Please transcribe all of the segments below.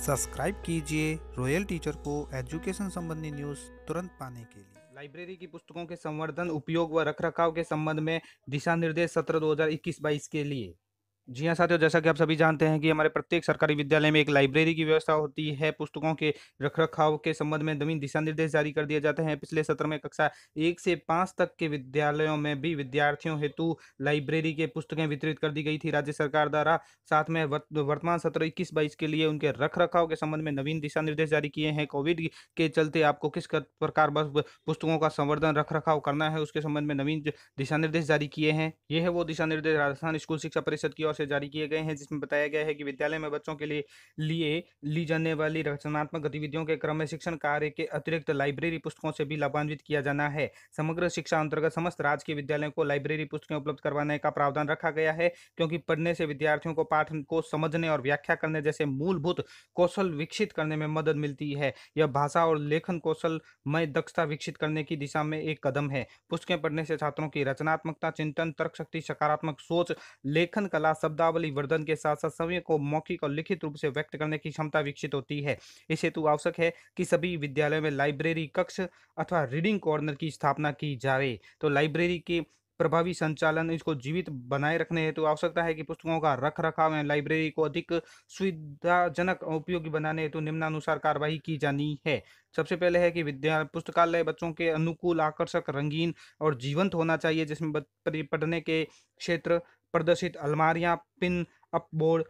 Subscribe कीजिए royal teacher को education संबंधी न्यूज़ तुरंत पाने के लिए। लाइब्रेरी की पुस्तकों के संवर्धन, उपयोग व रखरखाव के संबंध में दिशा निर्देश सत्र 2021-22 के लिए। जी हाँ साथियों, जैसा कि आप सभी जानते हैं कि हमारे प्रत्येक सरकारी विद्यालय में एक लाइब्रेरी की व्यवस्था होती है। पुस्तकों के रखरखाव के संबंध में नवीन दिशा निर्देश जारी कर दिए जाते हैं। पिछले सत्र में कक्षा एक से पाँच तक के विद्यालयों में भी विद्यार्थियों हेतु लाइब्रेरी के पुस्तकें वितरित कर दी गई थी। राज्य सरकार द्वारा साथ में वर्तमान सत्र इक्कीस बाईस के लिए उनके रख के संबंध में नवीन दिशा निर्देश जारी किए हैं। कोविड के चलते आपको किस प्रकार पुस्तकों का संवर्धन रख करना है उसके संबंध में नवीन दिशा निर्देश जारी किए हैं। ये है वो दिशा निर्देश राजस्थान स्कूल शिक्षा परिषद की ओर से जारी किए गए हैं, जिसमें बताया गया है कि विद्यालय में बच्चों के लिए लिए ली जाने वाली रचनात्मक गतिविधियों के क्रम में शिक्षण कार्य के अतिरिक्त लाइब्रेरी पुस्तकों से भी लाभान्वित किया जाना है। समग्र शिक्षा अंतर्गत समस्त राजकीय विद्यालयों को लाइब्रेरी पुस्तकें उपलब्ध करवाने का प्रावधान रखा गया है, क्योंकि पढ़ने से विद्यार्थियों को पाठ को समझने और व्याख्या करने जैसे मूलभूत कौशल विकसित करने में मदद मिलती है। यह भाषा और लेखन कौशल में दक्षता विकसित करने की दिशा में एक कदम है। पुस्तकें पढ़ने से छात्रों की रचनात्मकता, चिंतन तर्क शक्ति सकारात्मक सोच, लेखन, कला शब्दावली वर्धन के साथ साथ सभी को मौखिक और लिखित रूप से व्यक्त करने की क्षमता विकसित होती है। इस हेतु आवश्यक है कि सभी विद्यालयों में लाइब्रेरी कक्ष अथवा रीडिंग कॉर्नर की स्थापना की जाए। तो लाइब्रेरी के प्रभावी संचालन इसको जीवित बनाए रखने हेतु तो आवश्यकता है कि पुस्तकों का रख रखाव एवं लाइब्रेरी को अधिक सुविधाजनक उपयोगी बनाने हेतु तो निम्नानुसार कार्रवाई की जानी है। सबसे पहले है कि विद्या, पुस्तकालय बच्चों के अनुकूल, आकर्षक, रंगीन और जीवंत होना चाहिए, जिसमें पढ़ने के क्षेत्र प्रदर्शित अलमारियाँ, पिन अप बोर्ड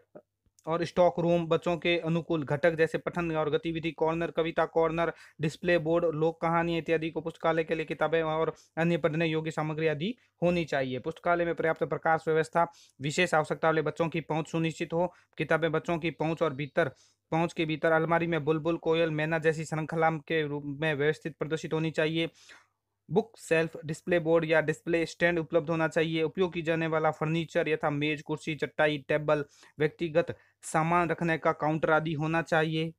और स्टॉक रूम, बच्चों के अनुकूल घटक जैसे पठन और गतिविधि, कॉर्नर, कविता कॉर्नर, डिस्प्ले बोर्ड, लोक कहानी इत्यादि को पुस्तकालय के लिए किताबें और अन्य पढ़ने योग्य सामग्री आदि होनी चाहिए। पुस्तकालय में पर्याप्त प्रकाश व्यवस्था, विशेष आवश्यकता वाले बच्चों की पहुँच सुनिश्चित हो, किताबें बच्चों की पहुँच और भीतर, पहुँच के भीतर, अलमारी में बुलबुल, कोयल, मैना जैसी श्रृंखला के रूप में व्यवस्थित प्रदर्शित होनी चाहिए। बुक सेल्फ डिस्प्ले बोर्ड या डिस्प्ले स्टैंड उपलब्ध होना चाहिए। उपयोग की जाने वाला फर्नीचर यथा मेज, कुर्सी चट्टाई टेबल, व्यक्तिगत सामान रखने का काउंटर आदि होना चाहिए।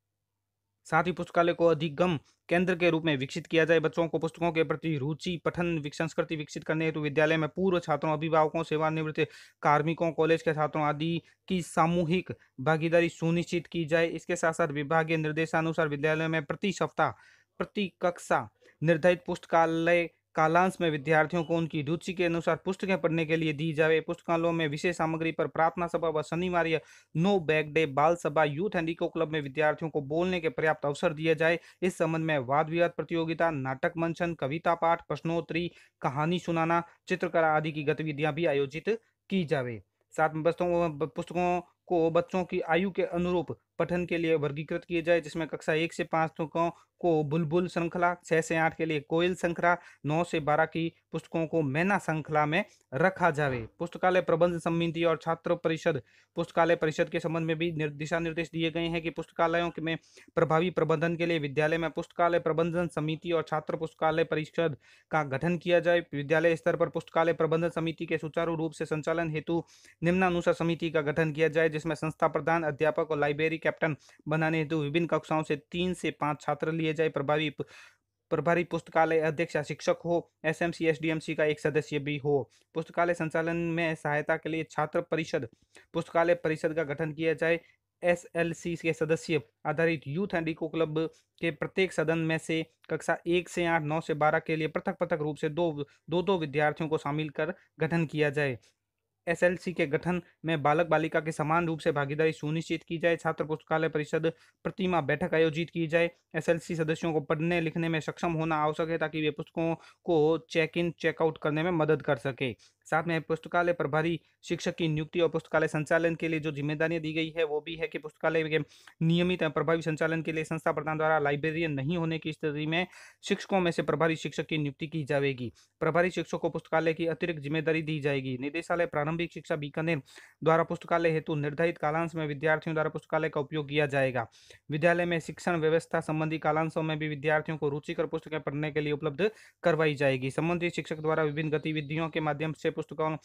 साथ ही पुस्तकालय को अधिगम केंद्र के रूप में विकसित किया जाए। बच्चों को पुस्तकों के प्रति रुचि, पठन संस्कृति विकसित करने हेतु विद्यालय में पूर्व छात्रों, अभिभावकों, सेवानिवृत्त कार्मिकों, कॉलेज के छात्रों आदि की सामूहिक भागीदारी सुनिश्चित की जाए। इसके साथ साथ विभागीय निर्देशानुसार विद्यालय में प्रति सप्ताह, प्रति कक्षा निर्धारित पुस्तकालय, कालांश में विद्यार्थियों को उनकी रुचि के अनुसार पुस्तकें पढ़ने के लिए दी जाए पुस्तकालयों में विशेष सामग्री पर प्रार्थना सभा व शनिवार नो बैग डे बाल सभा, यूथ एंड इको क्लब में विद्यार्थियों को बोलने के पर्याप्त अवसर दिए जाए। इस संबंध में वाद विवाद, प्रतियोगिता, नाटक मंचन, कविता पाठ, प्रश्नोत्तरी, कहानी सुनाना, चित्रकला आदि की गतिविधियाँ भी आयोजित की जाए साथ में बच्चों पुस्तकों को बच्चों की आयु के अनुरूप पठन के लिए वर्गीकृत किए जाए, जिसमें कक्षा एक से पाँच पुस्तकों को बुलबुल श्रृंखला छः से आठ के लिए कोयल श्रृंखला, नौ से बारह की पुस्तकों को मैना श्रृंखला में रखा जाए पुस्तकालय प्रबंध समिति और छात्र परिषद, पुस्तकालय परिषद के संबंध में भी दिशा निर्देश दिए गए हैं कि पुस्तकालयों में प्रभावी प्रबंधन के लिए विद्यालय में पुस्तकालय प्रबंधन समिति और छात्र पुस्तकालय परिषद का गठन किया जाए। विद्यालय स्तर पर पुस्तकालय प्रबंधन समिति के सुचारू रूप से संचालन हेतु निम्नानुसार समिति का गठन किया जाए जिसमें संस्था प्रधान, अध्यापक और लाइब्रेरी कैप्टन बनाने हेतु विभिन्न कक्षाओं से तीन से पाँच छात्र लिए जाए। प्रभावी प्रभारी पुस्तकालय अध्यक्ष या शिक्षक हो S M C S D M C का एक सदस्य भी हो। पुस्तकालय संचालन में सहायता के लिए छात्र परिषद, पुस्तकालय परिषद का गठन किया जाए। एस एल सी के सदस्य, आधारित यूथ एंड इको क्लब के प्रत्येक सदन में से कक्षा एक से आठ, नौ से बारह के लिए पृथक पृथक रूप से दो दो दो विद्यार्थियों को शामिल कर गठन किया जाए। एसएलसी के गठन में बालक बालिका के समान रूप से भागीदारी सुनिश्चित की जाए। छात्र पुस्तकालय परिषद प्रतिमा बैठक आयोजित की जाए। एसएलसी सदस्यों को पढ़ने, लिखने में सक्षम होना आवश्यक है ताकि वे पुस्तकों को चेक इन चेकआउट करने में मदद कर सके। साथ में पुस्तकालय प्रभारी, शिक्षक की नियुक्ति और पुस्तकालय संचालन के लिए जो जिम्मेदारियाँ दी गई है, वो भी है कि पुस्तकालय के नियमित प्रभावी संचालन के लिए संस्था प्रधान द्वारा लाइब्रेरियन नहीं होने की स्थिति में शिक्षकों में से प्रभारी शिक्षक की नियुक्ति की जाएगी। प्रभारी शिक्षक को पुस्तकालय की अतिरिक्त ज़िम्मेदारी दी जाएगी। निदेशालय प्रारंभिक शिक्षा बीकानेर द्वारा पुस्तकालय हेतु निर्धारित कालांश में विद्यार्थियों द्वारा पुस्तकालय का उपयोग किया जाएगा। विद्यालय में शिक्षण व्यवस्था संबंधी कालांशों में भी विद्यार्थियों को रुचिकर पुस्तकें पढ़ने के लिए उपलब्ध करवाई जाएगी। संबंधित शिक्षक द्वारा विभिन्न गतिविधियों के माध्यम से पुस्तकों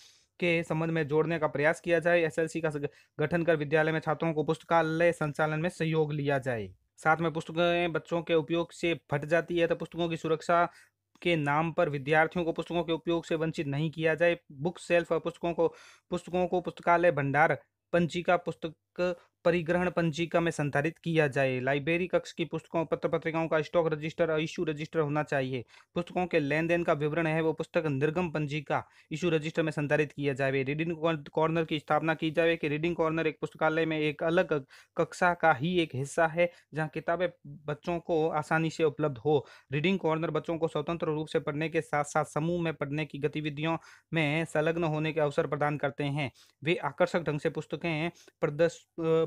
के संबंध में जोड़ने का प्रयास किया जाए। एसएलसी का गठन कर विद्यालय में छात्रों को पुस्तकालय संचालन में सहयोग लिया जाए। साथ में पुस्तकें बच्चों के उपयोग से फट जाती है तो पुस्तकों की सुरक्षा के नाम पर विद्यार्थियों को पुस्तकों के उपयोग से वंचित नहीं किया जाए। बुक सेल्फ और पुस्तकों को पुस्तकों को पुस्तकालय भंडार, पंचिका पुस्तक परिग्रहण पंजिका में संधारित किया जाए। लाइब्रेरी कक्ष की पुस्तकों पत्र पत्रिकाओं का स्टॉक रजिस्टर और इशू रजिस्टर होना चाहिए। पुस्तकों के लेन देन का विवरण है वो पुस्तक निर्गम पंजिका। इशू रजिस्टर में संधारित किया जाए। रीडिंग कॉर्नर की स्थापना की जाए। कि रीडिंग कॉर्नर एक पुस्तकालय में एक अलग कक्षा का ही एक हिस्सा है, जहाँ किताबें बच्चों को आसानी से उपलब्ध हो। रीडिंग कॉर्नर बच्चों को स्वतंत्र रूप से पढ़ने के साथ साथ समूह में पढ़ने की गतिविधियों में संलग्न होने के अवसर प्रदान करते हैं। वे आकर्षक ढंग से पुस्तकें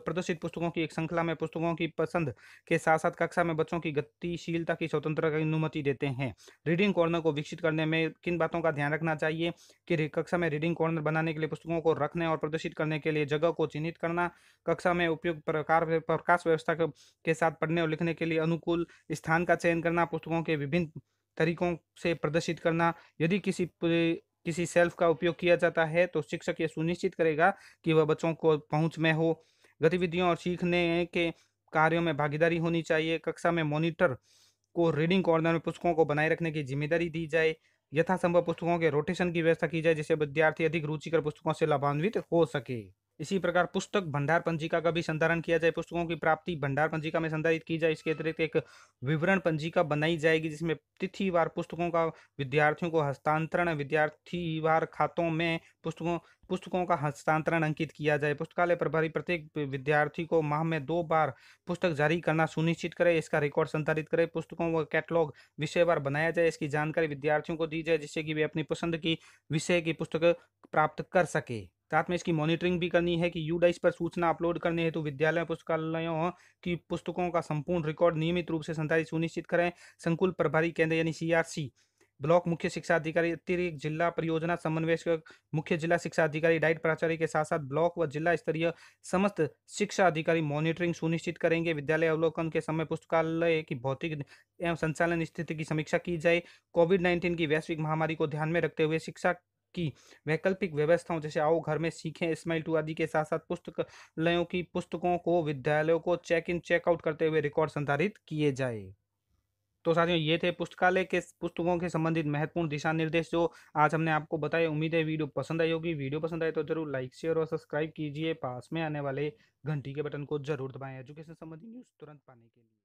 प्रदर्शित पुस्तकों की एक श्रृंखला में पुस्तकों की पसंद के साथ साथ कक्षा में बच्चों की गतिशीलता की स्वतंत्रता की अनुमति देते हैं। रीडिंग कॉर्नर को विकसित करने में किन बातों का ध्यान रखना चाहिए? कि कक्षा में रीडिंग कॉर्नर बनाने के लिए पुस्तकों को रखने और प्रदर्शित करने के लिए जगह को चिन्हित करना, कक्षा में उपयुक्त प्रकार प्रकाश व्यवस्था के साथ पढ़ने और लिखने के लिए अनुकूल स्थान का चयन करना, पुस्तकों के विभिन्न तरीकों से प्रदर्शित करना। यदि किसी किसी सेल्फ का उपयोग किया जाता है तो शिक्षक यह सुनिश्चित करेगा कि वह बच्चों को पहुँच में हो। गतिविधियों और सीखने के कार्यों में भागीदारी होनी चाहिए। कक्षा में मॉनिटर को रीडिंग कॉर्नर में पुस्तकों को बनाए रखने की ज़िम्मेदारी दी जाए। यथासंभव पुस्तकों के रोटेशन की व्यवस्था की जाए, जिससे विद्यार्थी अधिक रुचिकर पुस्तकों से लाभान्वित हो सके। इसी प्रकार पुस्तक भंडार पंजिका का भी संधारण किया जाए, पुस्तकों की प्राप्ति भंडार पंजिका में संधारित की जाए, इसके अतिरिक्त एक विवरण पंजिका बनाई जाएगी, जिसमें तिथिवार पुस्तकों का विद्यार्थियों को हस्तांतरण, विद्यार्थीवार खातों में पुस्तकों पुस्तकों का हस्तांतरण अंकित किया जाए। पुस्तकालय प्रभारी प्रत्येक विद्यार्थी को माह में दो बार पुस्तक जारी करना सुनिश्चित करे, इसका रिकॉर्ड संचालित करे। पुस्तकों व कैटलॉग विषयवार बनाया जाए, इसकी जानकारी विद्यार्थियों को दी जाए, जिससे कि वे अपनी पसंद की विषय की पुस्तक प्राप्त कर सके। साथ में इसकी मॉनिटरिंग भी करनी है कि यू डाइस पर सूचना अपलोड करने हेतु तो विद्यालय, पुस्तकालयों की पुस्तकों का संपूर्ण रिकॉर्ड नियमित रूप से संचालित सुनिश्चित करें। संकुल प्रभारी केंद्र यानी सीआरसी ब्लॉक मुख्य शिक्षा अधिकारी, अतिरिक्त जिला परियोजना समन्वय मुख्य जिला शिक्षा अधिकारी, डाइट प्राचार्य के साथ साथ ब्लॉक व जिला स्तरीय समस्त शिक्षा अधिकारी मॉनिटरिंग सुनिश्चित करेंगे। विद्यालय अवलोकन के समय पुस्तकालय की भौतिक एवं संचालन स्थिति की समीक्षा की जाए। कोविड नाइन्टीन की वैश्विक महामारी को ध्यान में रखते हुए शिक्षा की वैकल्पिक व्यवस्थाओं, जैसे आओ घर में सीखें स्माइल टू आदि के साथ साथ पुस्तकालयों की पुस्तकों को विद्यालयों को चेक इन चेकआउट करते हुए रिकॉर्ड संधारित किए जाए। तो साथियों, ये थे पुस्तकालय के पुस्तकों के संबंधित महत्वपूर्ण दिशा निर्देश जो आज हमने आपको बताए। उम्मीद है वीडियो पसंद आई होगी। वीडियो पसंद आए तो ज़रूर लाइक शेयर और सब्सक्राइब कीजिए। पास में आने वाले घंटी के बटन को ज़रूर दबाएँ। एजुकेशन संबंधी न्यूज़ तुरंत पाने के लिए।